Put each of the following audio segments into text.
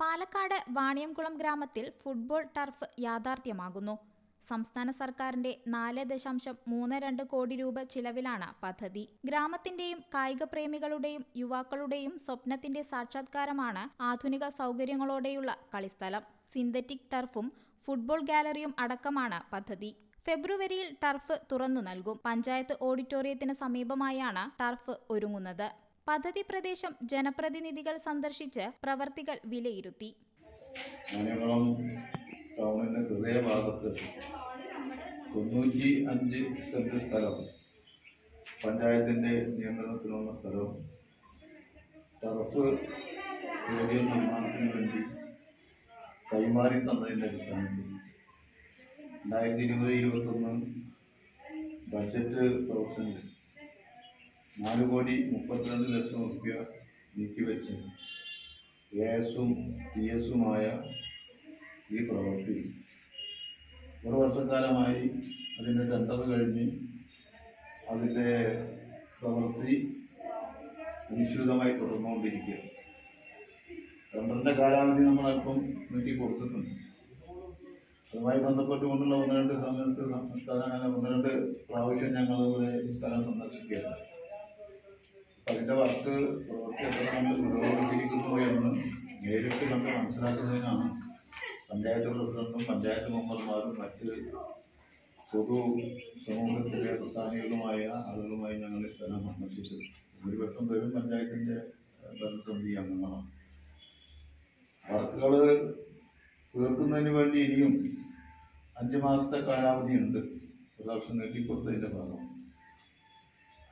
പാലക്കാട് വാണിയംകുളം ഗ്രാമത്തിൽ football turf യാഥാർത്ഥ്യമാകുന്നു. സംസ്ഥാന സർക്കാരിന്റെ നാല് ദശാംശം മൂന്ന് രണ്ട് കോടി രൂപ ചിലവിലാണ് പദ്ധതി. ഗ്രാമത്തിന്റെയും കായിക പ്രേമികളുടെയും യുവാക്കളുടെയും സ്വപ്നത്തിന്റെ സാക്ഷാത്കാരമാണ് ആധുനിക സൗകര്യങ്ങളോടെയുള്ള കളിസ്ഥലം. സിന്തറ്റിക് ടർഫും ഫുട്ബോൾ ഗാലറിയും അടക്കമാണ് പദ്ധതി. ഫെബ്രുവരിയിൽ ടർഫ് തുറന്നു നൽകും. പഞ്ചായത്ത് ഓഡിറ്റോറിയത്തിന് സമീപമായാണ് ടർഫ് ഒരുങ്ങുന്നത്. പദ്ധതി പ്രദേശം ജനപ്രതിനിധികൾ സന്ദർശിച്ച് പ്രവർത്തികൾ വിലയിരുത്തി. ഹൃദയഭാഗത്ത് തൊണ്ണൂറ്റി അഞ്ച് സെന്റ് സ്ഥലം പഞ്ചായത്തിന്റെ നിയന്ത്രണത്തിലുള്ള സ്ഥലവും ടർഫ് സ്റ്റേഡിയം നിർമ്മാണത്തിന് വേണ്ടി കൈമാറി തന്നതിന്റെ അടിസ്ഥാനത്തിൽ രണ്ടായിരത്തി ഇരുപത് ഇരുപത്തൊന്ന് ബഡ്ജറ്റ് പ്രൊഫഷനിൽ നാല് കോടി മുപ്പത്തിരണ്ട് ലക്ഷം റുപ്യ നീക്കിവെച്ച് എ എസും പി എസുമായ ഈ പ്രവൃത്തി. ഒരു വർഷക്കാലമായി അതിന്റെ ടെൻഡർ കഴിഞ്ഞ് അതിന്റെ പ്രവൃത്തി നിശ്ചിതമായി തുടർന്നുകൊണ്ടിരിക്കുക ടെൻഡറിന്റെ കാലാവധി നമ്മൾ അല്പം നീട്ടി കൊടുത്തിട്ടുണ്ട്. അതുമായി ബന്ധപ്പെട്ടുകൊണ്ടുള്ള ഒന്ന് രണ്ട് സമയത്ത് സംസ്ഥാന ഒന്ന് രണ്ട് പ്രാവശ്യം ഞങ്ങൾ ഇവിടെ സ്ഥലം സന്ദർശിക്കുകയാണ്. അതിന്റെ വർക്ക് പ്രവൃത്തി എത്ര കണ്ട് പുരോഗമിച്ചിരിക്കുന്നു എന്ന് നേരിട്ട് കണ്ട് മനസ്സിലാക്കുന്നതിനാണ് പഞ്ചായത്ത് പ്രസിഡന്റും പഞ്ചായത്ത് മെമ്പർമാരും മറ്റ് പൊതു സമൂഹത്തിലെ പ്രസ്ഥാനികളുമായ ആളുകളുമായി ഞങ്ങൾ സ്ഥലം സന്ദർശിച്ചത്. ഭൂരിപക്ഷം പേരും പഞ്ചായത്തിന്റെ ഭരണസമിതി അംഗങ്ങളാണ്. വർക്കുകൾ തീർക്കുന്നതിന് വേണ്ടി ഇനിയും അഞ്ച് മാസത്തെ കാലാവധിയുണ്ട്. വർഷം നീട്ടിക്കൊടുത്തതിന്റെ ഭാഗം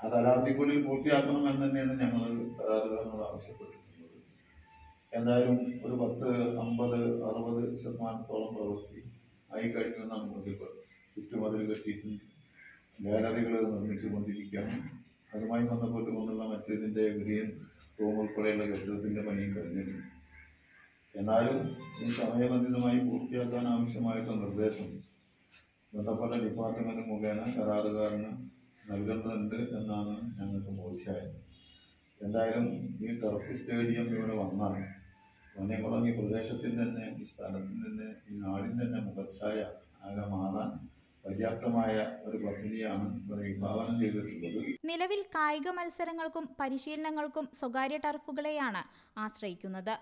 ആ കാലാവധിക്കുള്ളിൽ പൂർത്തിയാക്കണം എന്ന് തന്നെയാണ് ഞങ്ങൾ കരാറുകാരനോട് ആവശ്യപ്പെട്ടിട്ടുള്ളത്. എന്തായാലും ഒരു പത്ത് അമ്പത് അറുപത് ശതമാനത്തോളം പ്രവൃത്തി ആയി കഴിഞ്ഞു എന്നാണ് ബോധ്യപ്പെടുന്നത് ചുറ്റുമതിൽ കെട്ടിയിട്ടും ഗാലറികൾ നിർമ്മിച്ചു കൊണ്ടിരിക്കുകയാണ് അതുമായി ബന്ധപ്പെട്ട് കൊണ്ടുള്ള മറ്റേതിന്റെ ഗ്രീൻ റൂം ഉൾപ്പെടെയുള്ള കെട്ടിടത്തിന്റെ പണിയും കഴിഞ്ഞിട്ടുണ്ട് എന്നാലും ഈ സമയബന്ധിതമായി പൂർത്തിയാക്കാൻ ആവശ്യമായിട്ടുള്ള നിർദ്ദേശം ബന്ധപ്പെട്ട ഡിപ്പാർട്ട്മെന്റ് മുഖേന കരാറുകാരന് നൽകേണ്ടതുണ്ട് എന്നാണ് ഞങ്ങൾക്ക് ബോധ്യമായത്. എന്തായാലും ഈ ടർഫ് സ്റ്റേഡിയം ഇവിടെ വന്നാൽ വനകുളം ഈ പ്രദേശത്തിന് തന്നെ ഈ സ്ഥലത്തിന് തന്നെ ഈ നാടിന് തന്നെ മുഖച്ഛായ ആകെ മാറാൻ പര്യാപ്തമായ ഒരു പദ്ധതിയാണ് വിഭാവനം ചെയ്തിട്ടുള്ളത്. നിലവിൽ കായിക മത്സരങ്ങൾക്കും പരിശീലനങ്ങൾക്കും സ്വകാര്യ ടർഫുകളെയാണ് ആശ്രയിക്കുന്നത്.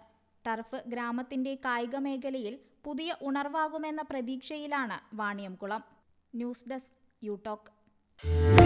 ടർഫ് ഗ്രാമത്തിന്റെ കായിക മേഖലയിൽ പുതിയ ഉണർവാകുമെന്ന പ്രതീക്ഷയിലാണ് Vaniyamkulam. News desk UTalk. Talk